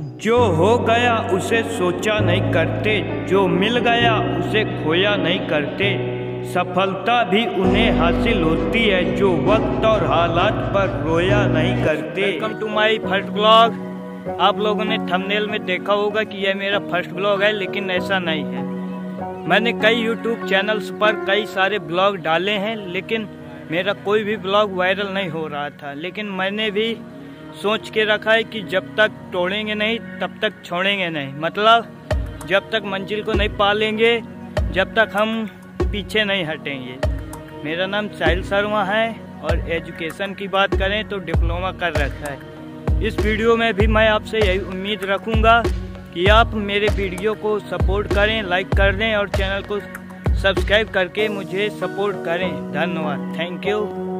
जो हो गया उसे सोचा नहीं करते, जो मिल गया उसे खोया नहीं करते। सफलता भी उन्हें हासिल होती है, जो वक्त और हालात पर रोया नहीं करते। Welcome to my first blog आप लोगों ने थंबनेल में देखा होगा कि यह मेरा फ़र्स्ट ब्लॉग है, लेकिन ऐसा नहीं है। मैंने कई यूट्यूब चैनल्स पर कई सारे ब्लॉग डाले हैं, लेकिन मेरा कोई भी ब्लॉग वायरल नहीं हो रहा था। लेकिन मैंने भी सोच के रखा है कि जब तक तोड़ेंगे नहीं, तब तक छोड़ेंगे नहीं। मतलब जब तक मंजिल को नहीं पालेंगे, जब तक हम पीछे नहीं हटेंगे। मेरा नाम साहिल शर्मा है और एजुकेशन की बात करें तो डिप्लोमा कर रखा है। इस वीडियो में भी मैं आपसे यही उम्मीद रखूँगा कि आप मेरे वीडियो को सपोर्ट करें, लाइक कर दें और चैनल को सब्सक्राइब करके मुझे सपोर्ट करें। धन्यवाद। Thank you.